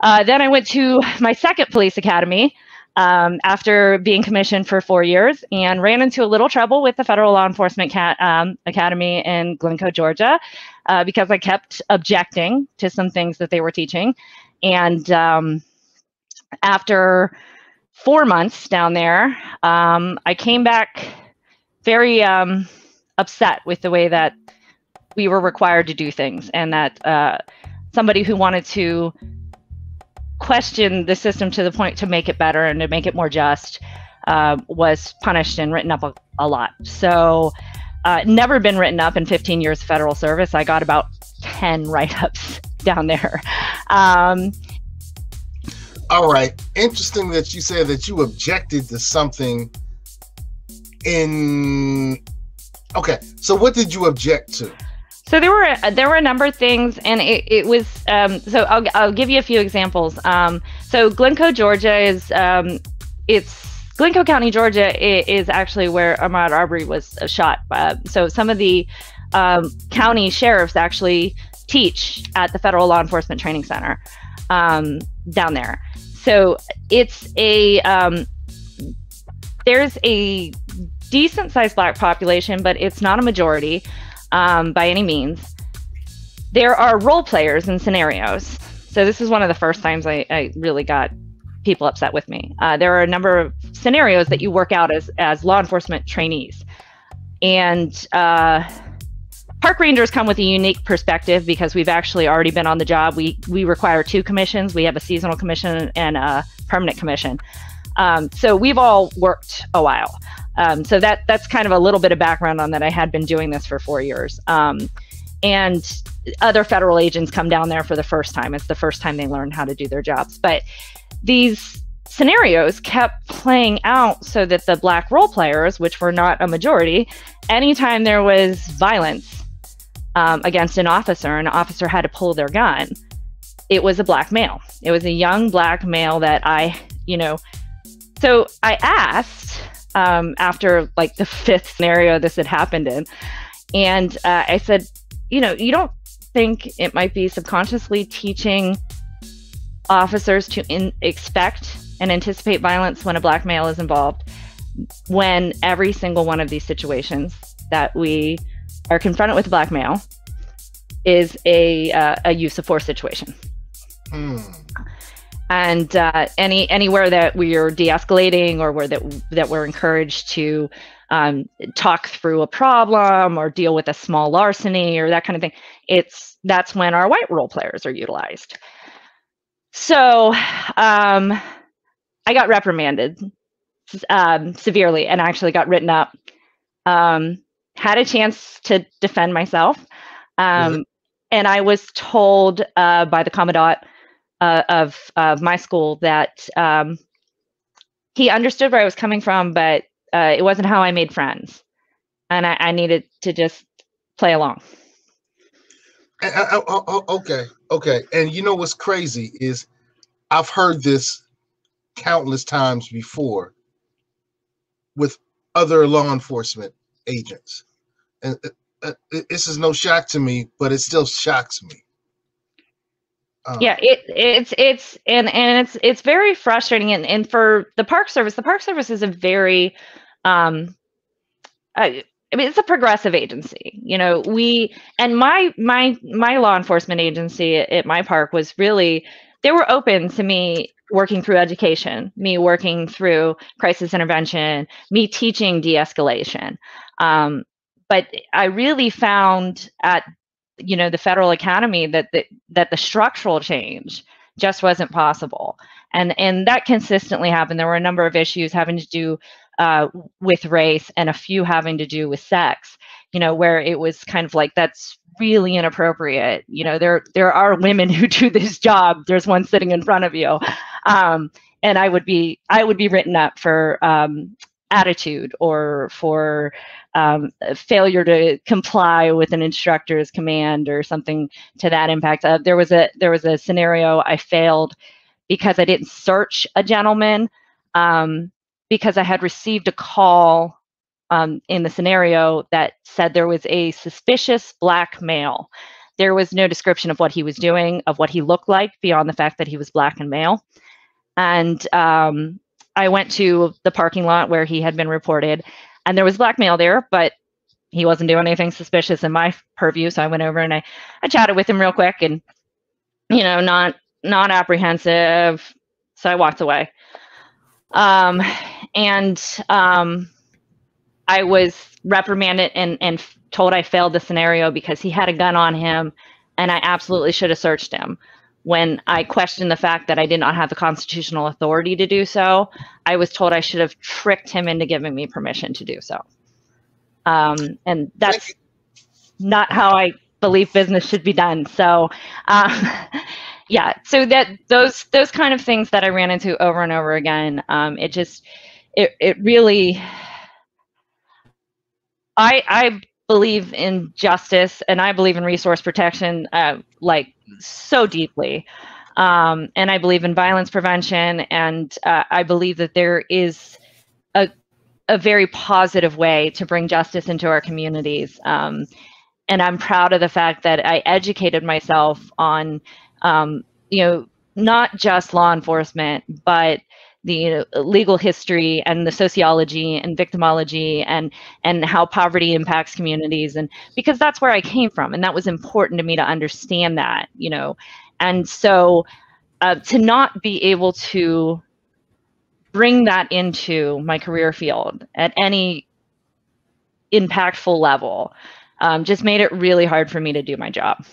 Uh, then I went to my second police academy um, after being commissioned for four years and ran into a little trouble with the Federal Law Enforcement um, Academy in Glynco, Georgia, uh, because I kept objecting to some things that they were teaching. And um, after four months down there, um, I came back very um, upset with the way that we were required to do things and that uh, somebody who wanted to question the system to the point to make it better and to make it more just uh, was punished and written up a, a lot. So, uh, never been written up in 15 years of federal service. I got about 10 write ups down there. Um, All right. Interesting that you said that you objected to something in. Okay. So, what did you object to? So there were there were a number of things, and it, it was um, so I'll I'll give you a few examples. Um, so Glynco, Georgia is um, it's Glynco County, Georgia is actually where Ahmaud Arbery was shot. Uh, so some of the um, county sheriffs actually teach at the Federal Law Enforcement Training Center um, down there. So it's a there's a decent sized black population, but it's not a majority um, by any means. There are role players and scenarios. So this is one of the first times I, I really got people upset with me. Uh, there are a number of scenarios that you work out as as law enforcement trainees, and uh, park rangers come with a unique perspective because we've actually already been on the job. We we require two commissions. We have a seasonal commission and a permanent commission. Um, so we've all worked a while. Um, so that that's kind of a little bit of background on that. I had been doing this for four years. Um, and other federal agents come down there for the first time. It's the first time they learn how to do their jobs. But these scenarios kept playing out so that the black role players, which were not a majority, anytime there was violence um, against an officer, an officer had to pull their gun. It was a black male. It was a young black male that I, you know, so I asked um, after like the fifth scenario this had happened in. And uh, I said, you know, you don't think it might be subconsciously teaching officers to in- expect and anticipate violence when a black male is involved when every single one of these situations that we are confronted with a black male is a, uh, a use of force situation. Hmm and uh, any anywhere that we are de-escalating or where that that we're encouraged to um, talk through a problem or deal with a small larceny or that kind of thing it's that's when our white role players are utilized so um, i got reprimanded um, severely and actually got written up um, had a chance to defend myself mm-hmm. and i was told uh, by the commandant uh, of my school that um, he understood where I was coming from, but uh, it wasn't how I made friends, and I, I needed to just play along. I, I, okay, okay, and you know what's crazy is I've heard this countless times before with other law enforcement agents, and uh, uh this is no shock to me, but it still shocks me Oh. Yeah, it it's it's and and it's it's very frustrating and and for the Park Service, the Park Service is a very um I, I mean it's a progressive agency. You know, we and my my my law enforcement agency at, at my park was really they were open to me working through education, me working through crisis intervention, me teaching de-escalation. Um, but I really found at you know the federal academy that the, that the structural change just wasn't possible. And and that consistently happened. There were a number of issues having to do uh, with race and a few having to do with sex you know where it was kind of like that's really inappropriate. You know there there are women who do this job. There's one sitting in front of you. Um, and i would be i would be written up for um, attitude or for um, failure to comply with an instructor's command or something to that impact. Uh, there was a there was a scenario I failed because I didn't search a gentleman um, because I had received a call um, in the scenario that said there was a suspicious black male there was no description of what he was doing, of what he looked like, beyond the fact that he was black and male. And um, I went to the parking lot where he had been reported, and there was blackmail there, but he wasn't doing anything suspicious in my purview. So I went over and I, I chatted with him real quick, and you know, not not apprehensive. So I walked away. Um, and um, I was reprimanded and, and told I failed the scenario because he had a gun on him and I absolutely should have searched him. When I questioned the fact that I did not have the constitutional authority to do so, I was told I should have tricked him into giving me permission to do so. Um, and that's not how I believe business should be done. So, um, yeah, so that those those kind of things that I ran into over and over again, um, it just it it really I I believe in justice and I believe in resource protection uh, like so deeply. Um, and I believe in violence prevention, and uh, I believe that there is a, a very positive way to bring justice into our communities. Um, and I'm proud of the fact that I educated myself on, um, you know, not just law enforcement, but the legal history and the sociology and victimology and and how poverty impacts communities and because that's where I came from and that was important to me to understand that you know and so uh, to not be able to bring that into my career field at any impactful level um, just made it really hard for me to do my job.